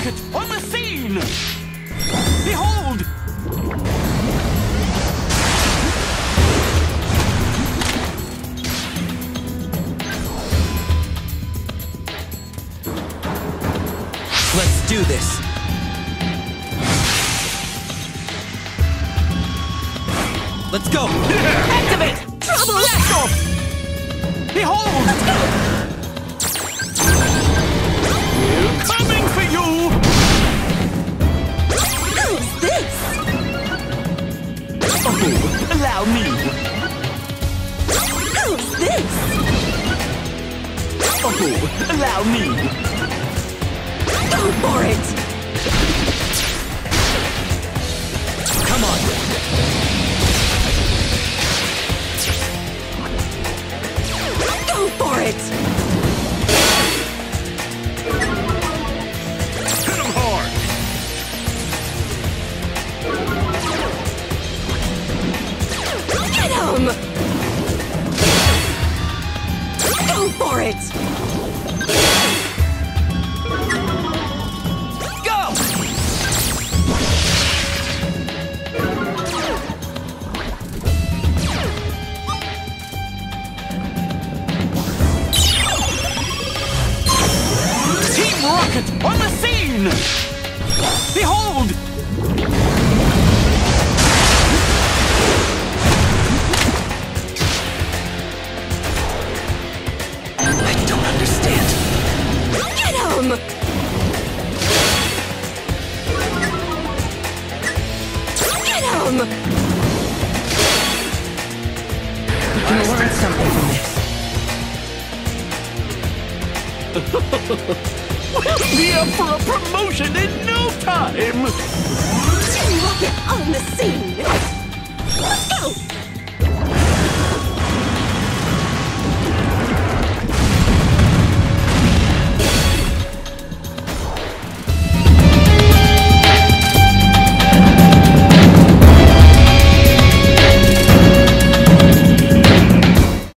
Rocket on the scene! Behold! Let's do this. Let's go. Activate! Trouble Blast off! Behold! Oh, allow me! Who's this? Oh, allow me! Go for it! Get him! Go for it! Go! Team Rocket on the scene! Behold! Get him! We can learn something from this. We'll be up for a promotion in no time! Team Rocket on the scene!